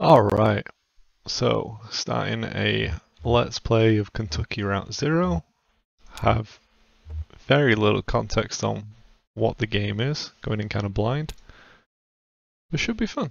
Alright, so starting a let's play of Kentucky Route Zero. Have very little context on what the game is, going in kind of blind. It should be fun.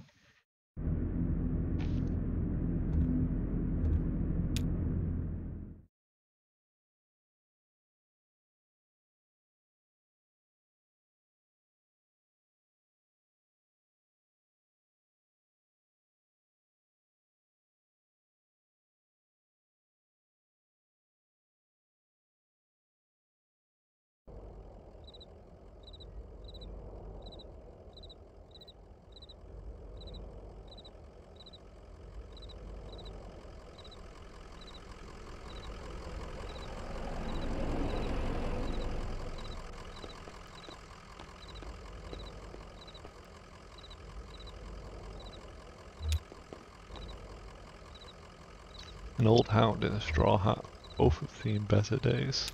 An old hound in a straw hat, both have seen better days.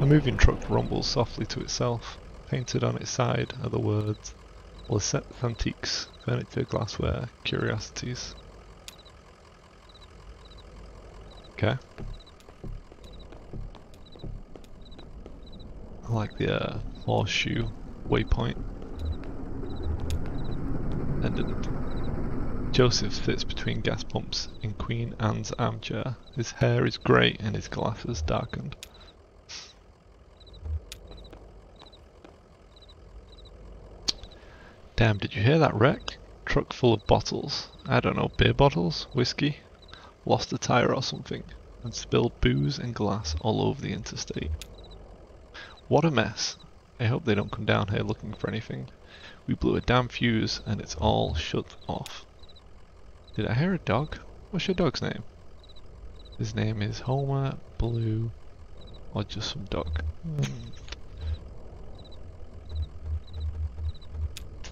A moving truck rumbles softly to itself. Painted on its side are the words Lysette Antiques, Furniture, Glassware, Curiosities. Okay. I like the uh, horseshoe waypoint. And Joseph sits between gas pumps in Queen Anne's armchair. His hair is grey and his glasses darkened. Damn, did you hear that wreck? Truck full of bottles. I don't know, beer bottles? Whiskey? Lost a tire or something, and spilled booze and glass all over the interstate. What a mess. I hope they don't come down here looking for anything. We blew a damn fuse and it's all shut off. Did I hear a dog? What's your dog's name? His name is Homer, Blue, or just some dog. Hmm.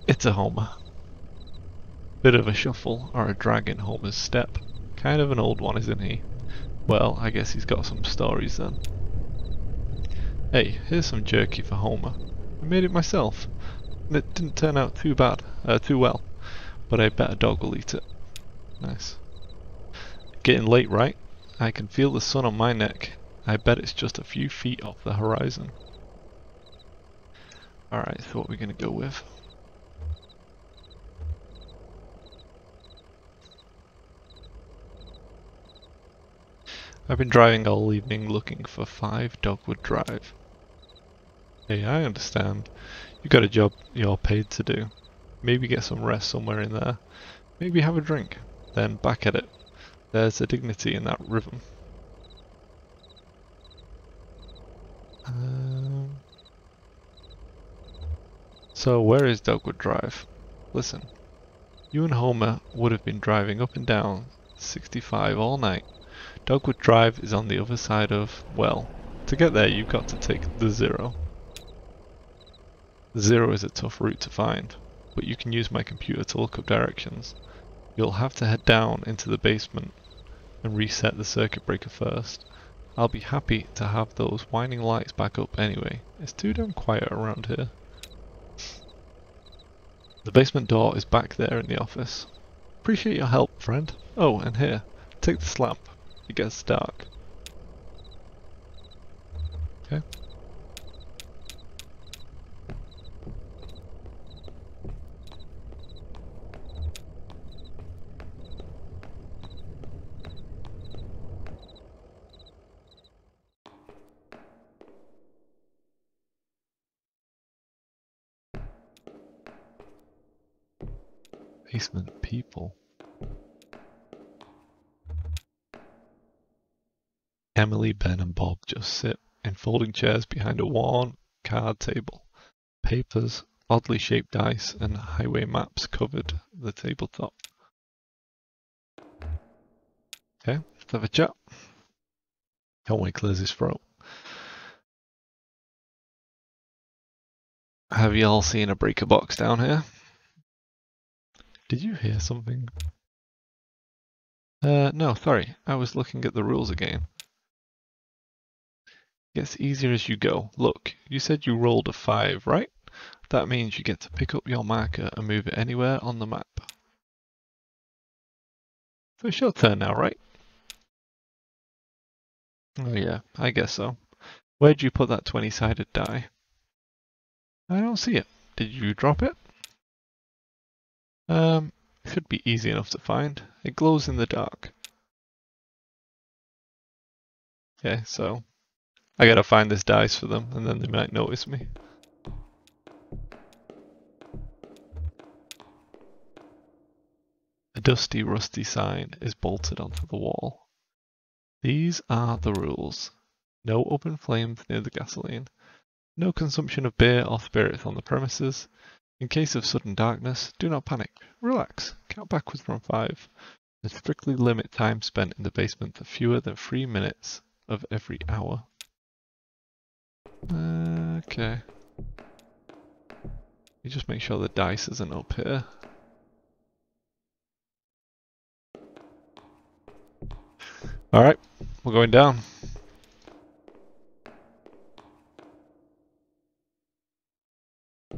It's a Homer. Bit of a shuffle or a drag in Homer's step. Kind of an old one, isn't he? Well, I guess he's got some stories then. Hey, here's some jerky for Homer. I made it myself. And it didn't turn out too bad, uh, too well. But I bet a dog will eat it. Nice. Getting late, right? I can feel the sun on my neck. I bet it's just a few feet off the horizon. Alright, so what are we gonna go with? I've been driving all evening looking for 5 Dogwood Drive. Hey, I understand. You got a job you're paid to do. Maybe get some rest somewhere in there. Maybe have a drink. Then back at it. There's a dignity in that rhythm. Um, so where is Dogwood Drive? Listen. You and Homer would have been driving up and down 65 all night Dogwood Drive is on the other side of, well, to get there you've got to take the Zero. Zero is a tough route to find, but you can use my computer to look up directions. You'll have to head down into the basement and reset the circuit breaker first. I'll be happy to have those whining lights back up anyway. It's too damn quiet around here. The basement door is back there in the office. Appreciate your help, friend. Oh, and here, take this lamp. It gets dark. Okay. Basement people. Emily, Ben and Bob just sit in folding chairs behind a worn card table. Papers, oddly shaped dice and highway maps covered the tabletop. Okay, let's have a chat. Conway clears his throat. Have you all seen a breaker box down here? Did you hear something? Uh, no, sorry. I was looking at the rules again. Gets easier as you go. Look, you said you rolled a 5, right? That means you get to pick up your marker and move it anywhere on the map. So it's your turn now, right? Oh yeah, I guess so. Where'd you put that 20-sided die? I don't see it. Did you drop it? Um, should be easy enough to find. It glows in the dark. Okay, so I gotta find this dice for them and then they might notice me. A dusty, rusty sign is bolted onto the wall. These are the rules. No open flames near the gasoline. No consumption of beer or spirits on the premises. In case of sudden darkness, do not panic. Relax. Count backwards from five. And strictly limit time spent in the basement to fewer than three minutes of every hour. Okay. You just make sure the dice isn't up here. Alright, we're going down.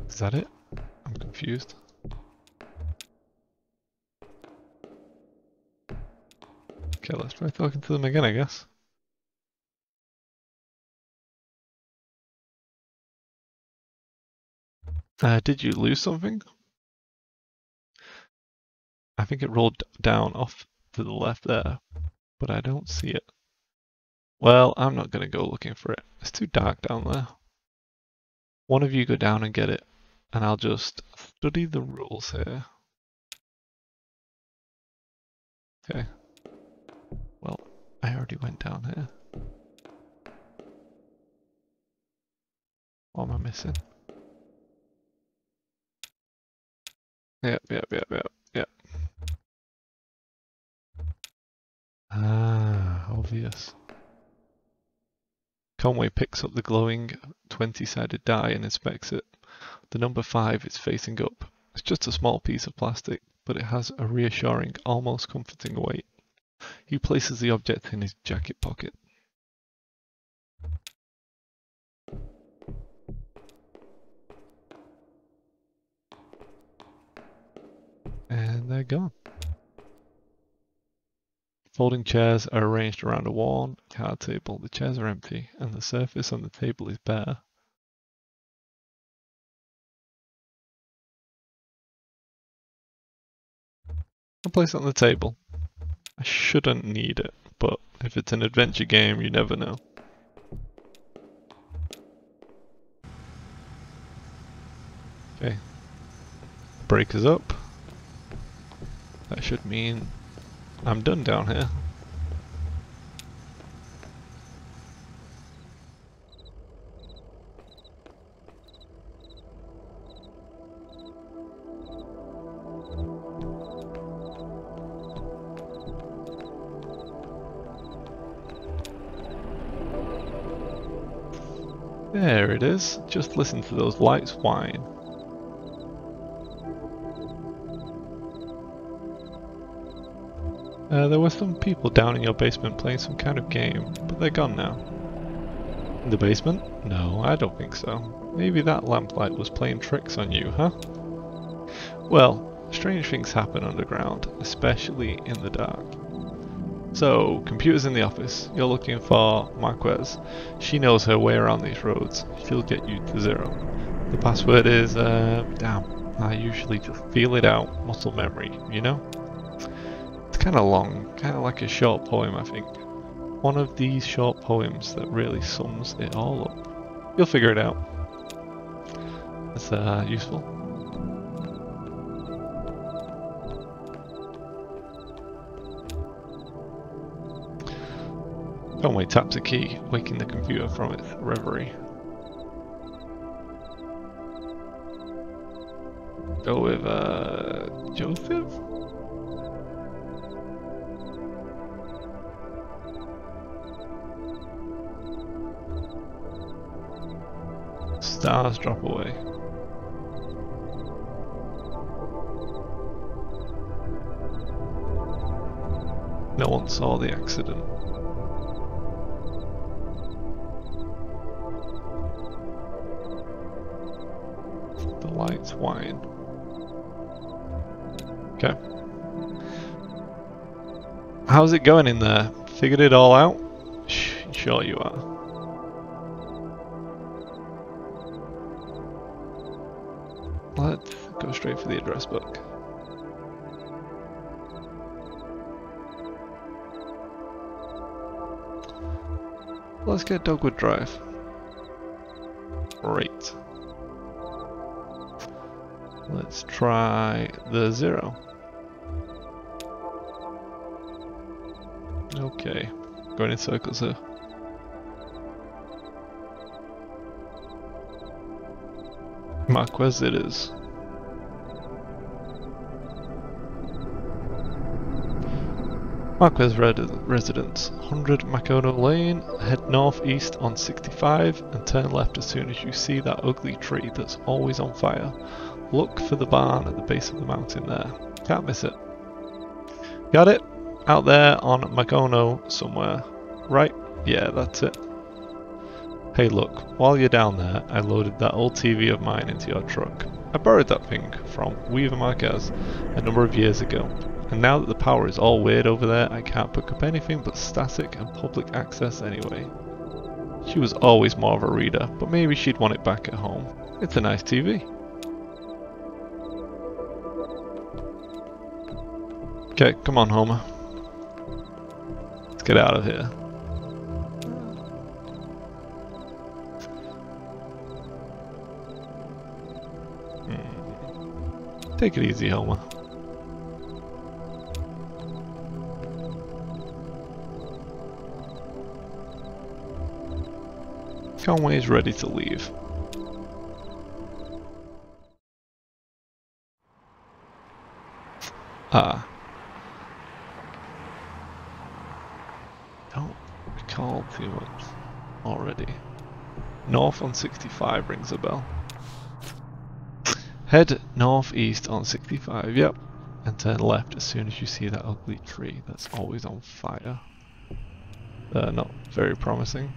Is that it? Confused. Okay, let's try talking to them again, I guess. Uh, did you lose something? I think it rolled down off to the left there, but I don't see it. Well, I'm not going to go looking for it. It's too dark down there. One of you go down and get it, and I'll just study the rules here. Okay. Well, I already went down here. What am I missing? Yep, yep, yep, yep, yep. Ah, obvious. Conway picks up the glowing 20-sided die and inspects it. The number 5 is facing up. It's just a small piece of plastic, but it has a reassuring, almost comforting weight. He places the object in his jacket pocket. And they're gone. Folding chairs are arranged around a worn card table. The chairs are empty and the surface on the table is bare. I'll place it on the table. I shouldn't need it, but if it's an adventure game, you never know. Okay. Break is up. That should mean I'm done down here. There it is. Just listen to those lights whine. Uh, there were some people down in your basement playing some kind of game, but they're gone now. In the basement? No, I don't think so. Maybe that lamplight was playing tricks on you, huh? Well, strange things happen underground, especially in the dark. So, computers in the office. You're looking for Marquez. She knows her way around these roads. She'll get you to zero. The password is, uh, damn, I usually just feel it out, muscle memory, you know? It's kind of long, kind of like a short poem, I think. One of these short poems that really sums it all up. You'll figure it out. It's uh, useful. Conway taps a key, waking the computer from its reverie. Go with uh, Joseph? Stars drop away. No one saw the accident. Wine. Okay. How's it going in there? Figured it all out? Sure you are. Let's go straight for the address book. Let's get Dogwood Drive. Great. Let's try the zero. Okay, going in circles here. Marquez it is. Marquez Residence, 100 Macondo Lane, head northeast on 65 and turn left as soon as you see that ugly tree that's always on fire. Look for the barn at the base of the mountain there. Can't miss it. Got it? Out there on Macondo somewhere. Right? Yeah, that's it. Hey look, while you're down there, I loaded that old TV of mine into your truck. I borrowed that thing from Weaver Marquez a number of years ago, and now that the power is all weird over there, I can't pick up anything but static and public access anyway. She was always more of a reader, but maybe she'd want it back at home. It's a nice TV. Okay, come on Homer. Let's get out of here. Take it easy, Homer. Conway is ready to leave. Ah. Don't too much already. North on 65 rings a bell. Head northeast on 65, yep. And turn left as soon as you see that ugly tree that's always on fire. Uh, not very promising.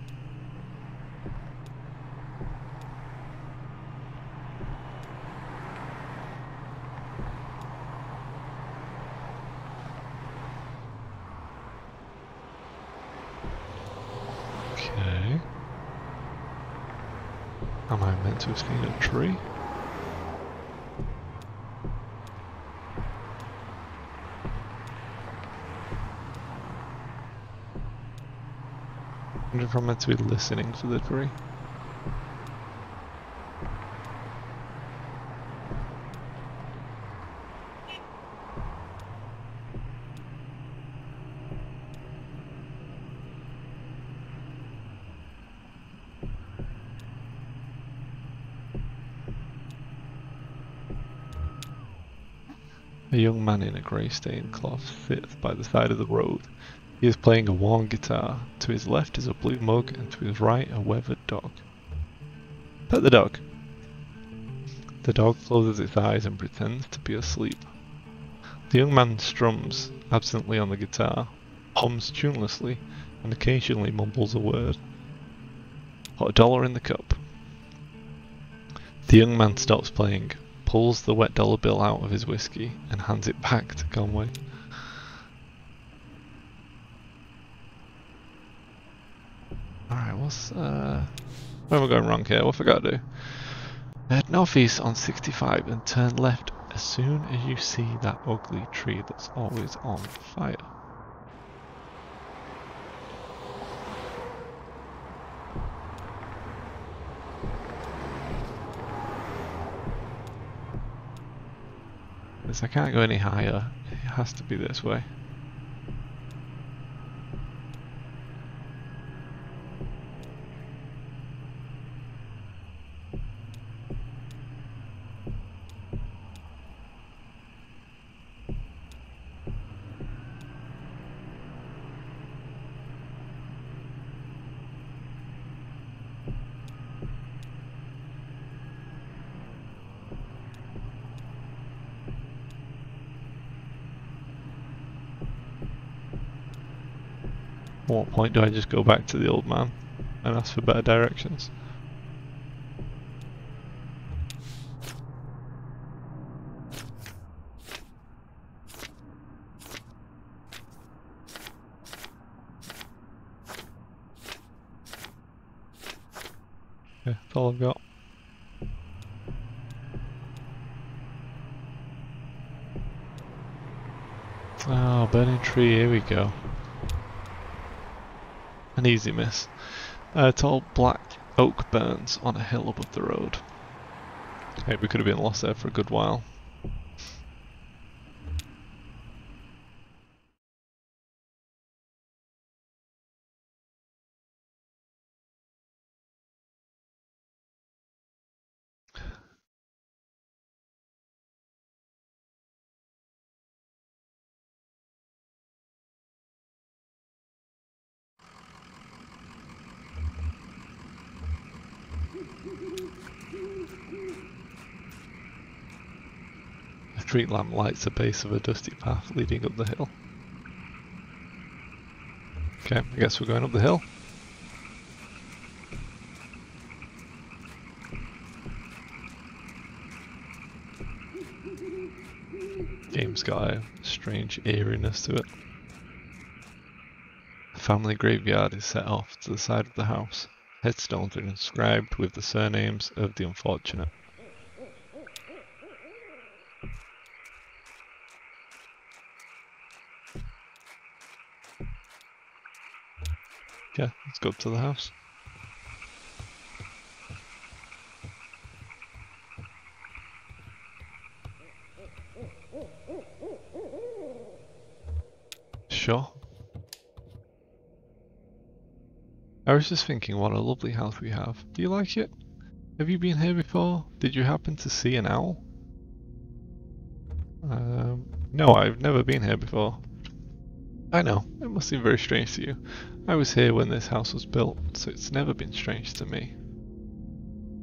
Okay. Am I meant to seen a tree? wonder if I'm meant to be listening for the tree. A young man in a grey stained cloth sits by the side of the road he is playing a worn guitar. To his left is a blue mug and to his right a weathered dog. Pet the dog. The dog closes its eyes and pretends to be asleep. The young man strums absently on the guitar, hums tunelessly, and occasionally mumbles a word. Put a dollar in the cup. The young man stops playing, pulls the wet dollar bill out of his whiskey, and hands it back to Conway. Alright, what's, uh... Where am I going wrong here? What have I got to do? Head northeast on 65 and turn left as soon as you see that ugly tree that's always on fire. Because I can't go any higher, it has to be this way. point do I just go back to the old man and ask for better directions? Yeah, that's all I've got. Oh, burning tree, here we go. An easy miss. A tall black oak burns on a hill above the road. We could have been lost there for a good while. A street lamp lights the base of a dusty path leading up the hill. Okay, I guess we're going up the hill. Game's got a strange eeriness to it. A family graveyard is set off to the side of the house. Headstones are inscribed with the surnames of the unfortunate. Yeah, let's go up to the house. Sure. I was just thinking what a lovely house we have. Do you like it? Have you been here before? Did you happen to see an owl? Um, no, I've never been here before. I know, it must seem very strange to you. I was here when this house was built, so it's never been strange to me.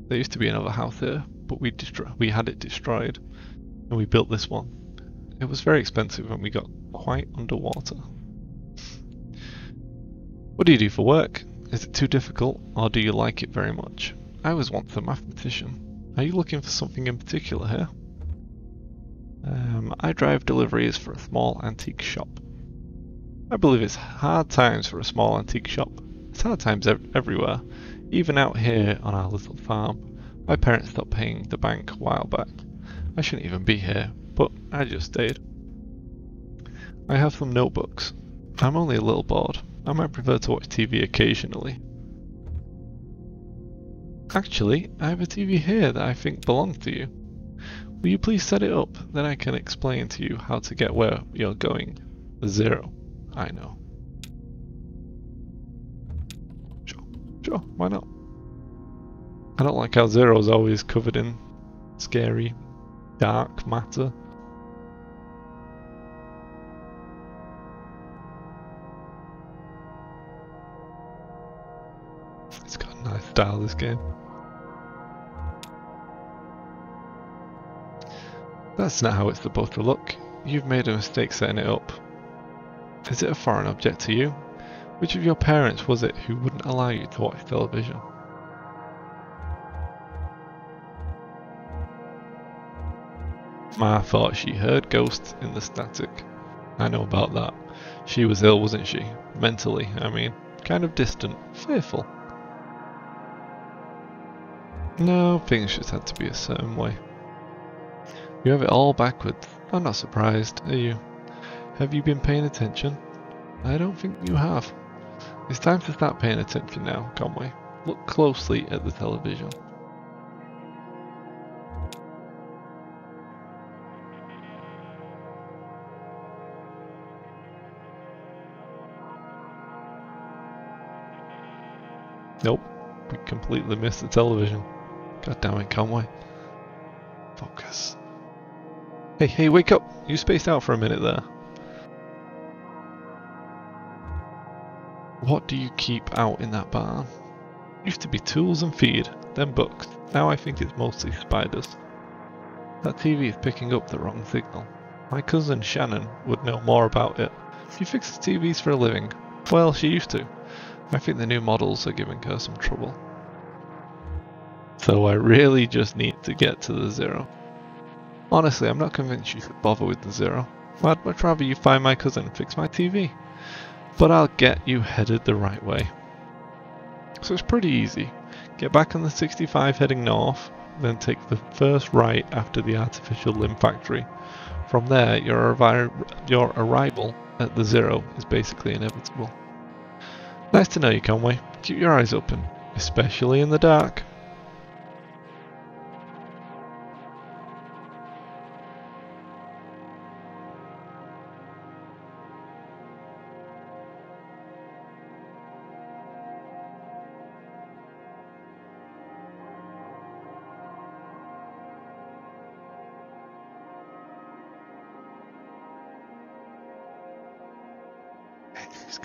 There used to be another house here, but we we had it destroyed, and we built this one. It was very expensive and we got quite underwater. What do you do for work? Is it too difficult, or do you like it very much? I was once a mathematician. Are you looking for something in particular here? Um, I drive deliveries for a small antique shop. I believe it's hard times for a small antique shop. It's hard times ev everywhere, even out here on our little farm. My parents stopped paying the bank a while back. I shouldn't even be here, but I just stayed. I have some notebooks. I'm only a little bored. I might prefer to watch TV occasionally. Actually, I have a TV here that I think belongs to you. Will you please set it up, then I can explain to you how to get where you're going. Zero. I know. Sure, sure, why not? I don't like how Zero's always covered in scary, dark matter. Nice style, this game. That's not how it's supposed to look. You've made a mistake setting it up. Is it a foreign object to you? Which of your parents was it who wouldn't allow you to watch television? Ma thought she heard ghosts in the static. I know about that. She was ill, wasn't she? Mentally, I mean. Kind of distant, fearful. No, things just had to be a certain way. You have it all backwards. I'm not surprised, are you? Have you been paying attention? I don't think you have. It's time to start paying attention now, Conway. Look closely at the television. Nope, we completely missed the television. God damn it, Can't Conway. Focus. Hey, hey, wake up! You spaced out for a minute there. What do you keep out in that barn? Used to be tools and feed, then books. Now I think it's mostly spiders. That TV is picking up the wrong signal. My cousin Shannon would know more about it. She fixes TVs for a living. Well, she used to. I think the new models are giving her some trouble. So I really just need to get to the zero. Honestly, I'm not convinced you should bother with the zero. I'd much rather you find my cousin and fix my TV. But I'll get you headed the right way. So it's pretty easy. Get back on the 65 heading north, then take the first right after the artificial limb factory. From there, your, your arrival at the zero is basically inevitable. Nice to know you, Conway. Keep your eyes open, especially in the dark. He's.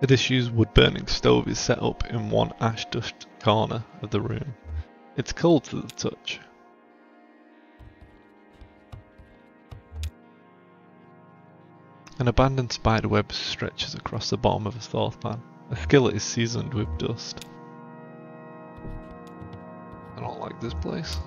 The disused wood-burning stove is set up in one ash-dust corner of the room. It's cold to the touch. An abandoned spider web stretches across the bottom of a saucepan. A skillet is seasoned with dust. I don't like this place.